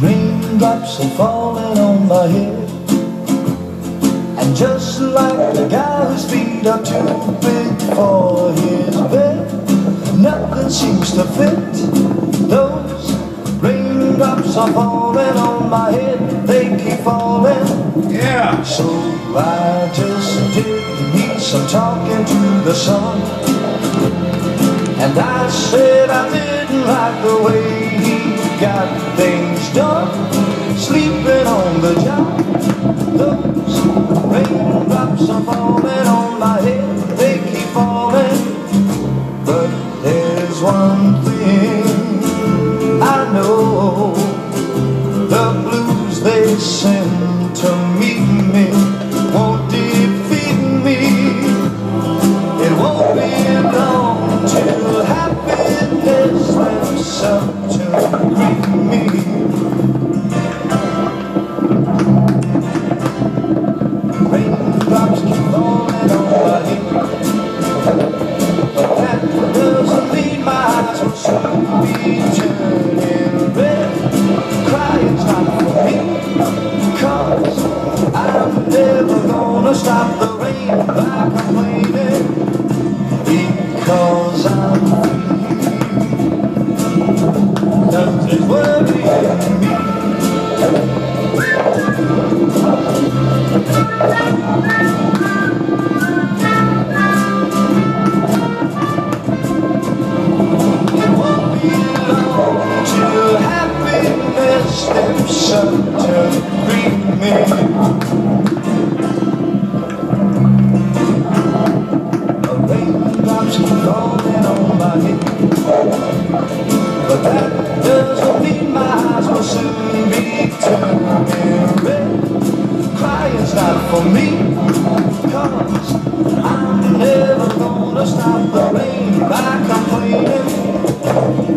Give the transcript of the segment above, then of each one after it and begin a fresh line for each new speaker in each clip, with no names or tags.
Raindrops are falling on my head. And just like the guy whose feet are too big for his bed are falling on my head They keep falling.
Yeah.
So I just did me some talking to the sun. And I said I didn't like the way he got things done. Sleeping on the job rain by complaining because I'm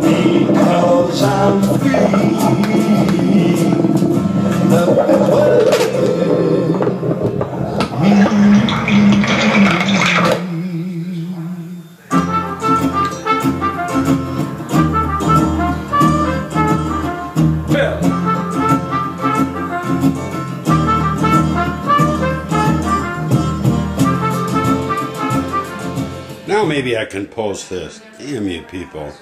Because I'm free
Now maybe I can post this. Damn you people.